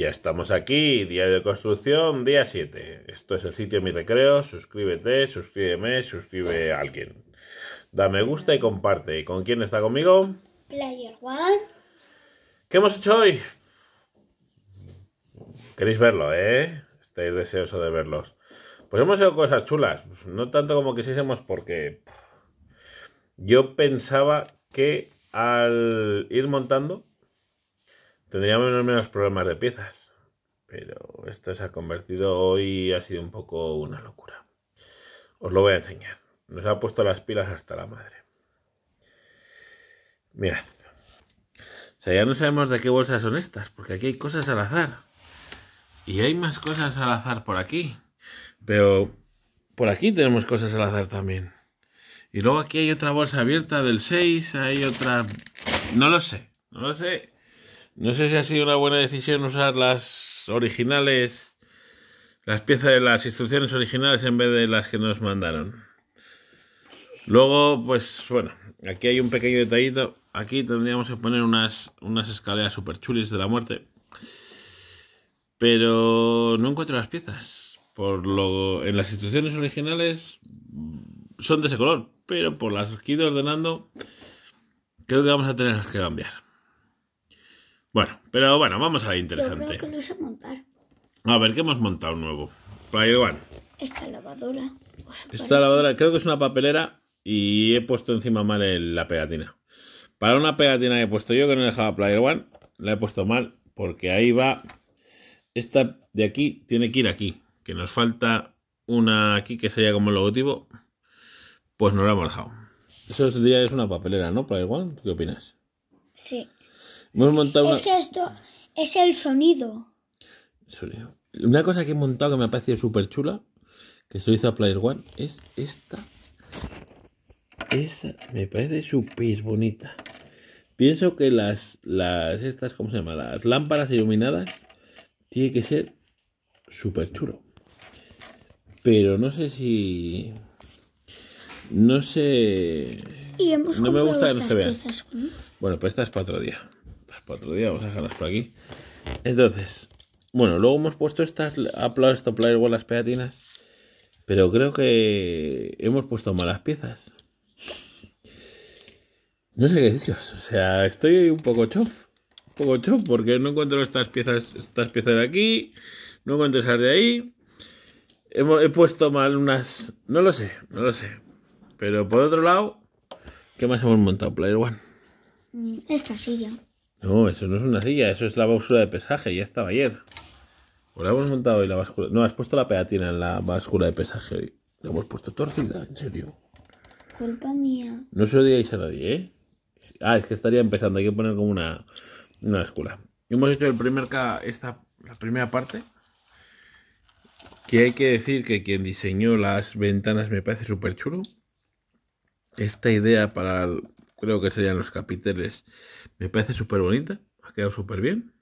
Ya estamos aquí, diario de construcción, día 7. Esto es el sitio de mi recreo. Suscríbete, suscríbeme, suscribe a alguien. Da me gusta y comparte. ¿Y con quién está conmigo? Player One. ¿Qué hemos hecho hoy? Queréis verlo, ¿eh? Estáis deseosos de verlos. Pues hemos hecho cosas chulas. No tanto como quisiésemos porque yo pensaba que al ir montando tendríamos menos problemas de piezas. Pero esto se ha convertido hoy, ha sido un poco una locura. Os lo voy a enseñar. Nos ha puesto las pilas hasta la madre. Mirad. O sea, ya no sabemos de qué bolsas son estas, porque aquí hay cosas al azar. Y hay más cosas al azar por aquí. Pero por aquí tenemos cosas al azar también. Y luego aquí hay otra bolsa abierta del 6, hay otra... No lo sé, no lo sé. No sé si ha sido una buena decisión usar las originales, las piezas de las instrucciones originales en vez de las que nos mandaron. Luego, pues bueno, aquí hay un pequeño detallito. Aquí tendríamos que poner unas, unas escaleras super chulis de la muerte. Pero no encuentro las piezas. Por lo, en las instrucciones originales son de ese color, pero por las que he ido ordenando, creo que vamos a tener que cambiar. Bueno, pero bueno, vamos a la interesante. Yo creo que lo sé montar. A ver, ¿qué hemos montado nuevo? Player One. Esta lavadora. Esta lavadora, creo que es una papelera y he puesto encima mal el, la pegatina. Para una pegatina que he puesto yo, que no he dejado Player One, la he puesto mal porque ahí va. Esta de aquí tiene que ir aquí. Que nos falta una aquí que sería como el logotipo. Pues no la hemos dejado. Eso sería es una papelera, ¿no? Player One, ¿qué opinas? Sí. Hemos montado una... Es que esto es el sonido. Sonido. Una cosa que he montado que me ha parecido súper chula, que se lo hizo a Player One, es esta. Esa me parece súper bonita. Pienso que las, las, estas, ¿cómo se llama? Las lámparas iluminadas tiene que ser súper chulo. Pero no sé si... No sé... Y hemos no me gusta que no se vean. Bueno, pues esta es para otro día. Para otro día, vamos a dejarlas por aquí. Entonces, bueno, luego hemos puesto estas, puesto Player One las pegatinas. Pero creo que hemos puesto malas piezas. No sé qué deciros. O sea, estoy un poco chof. Un poco chof porque no encuentro estas piezas, estas piezas de aquí. No encuentro esas de ahí. Hemos- he puesto mal unas. No lo sé, no lo sé. Pero por otro lado, ¿qué más hemos montado? Player One. Mm, Esta silla. No, eso no es una silla, eso es la báscula de pesaje, ya estaba ayer. O la hemos montado hoy la báscula. No, has puesto la pegatina en la báscula de pesaje hoy. La hemos puesto torcida, en serio. Culpa mía. No se lo digáis a nadie, ¿eh? Ah, es que estaría empezando, hay que poner como una, una báscula. Hemos hecho el primer esta, la primera parte. Que hay que decir que quien diseñó las ventanas me parece súper chulo. Esta idea para, el- creo que serían los capiteles, me parece súper bonita. Ha quedado súper bien.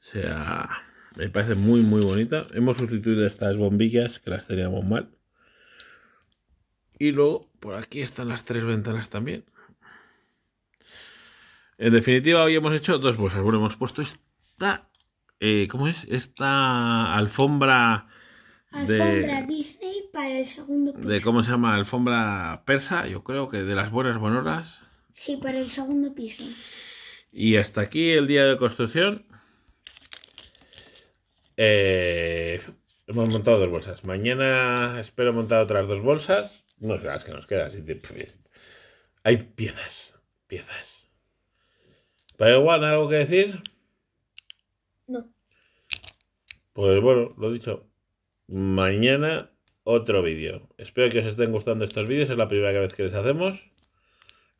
O sea, me parece muy, muy bonita. Hemos sustituido estas bombillas que las teníamos mal. Y luego, por aquí están las tres ventanas también. En definitiva, hoy hemos hecho dos bolsas. Bueno, hemos puesto esta. eh, ¿Cómo es? Esta alfombra. Alfombra De, Disney para el segundo piso. de. ¿Cómo se llama? Alfombra persa, yo creo que de las buenas bonoras. Sí, para el segundo piso. Y hasta aquí el día de construcción. Eh, hemos montado dos bolsas. Mañana espero montar otras dos bolsas. No sé las que nos quedan. que- Hay piezas. Piezas. ¿Para igual algo que decir? No. Pues bueno, lo dicho. Mañana otro vídeo. Espero que os estén gustando estos vídeos. Es la primera vez que les hacemos.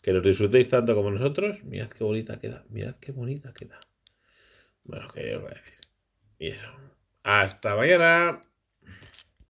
Que los disfrutéis tanto como nosotros. Mirad qué bonita queda. Mirad qué bonita queda. Bueno, que os voy a decir. Y eso. Hasta mañana.